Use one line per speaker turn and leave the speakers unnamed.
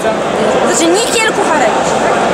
Znaczy Nikiel Kucharewicz.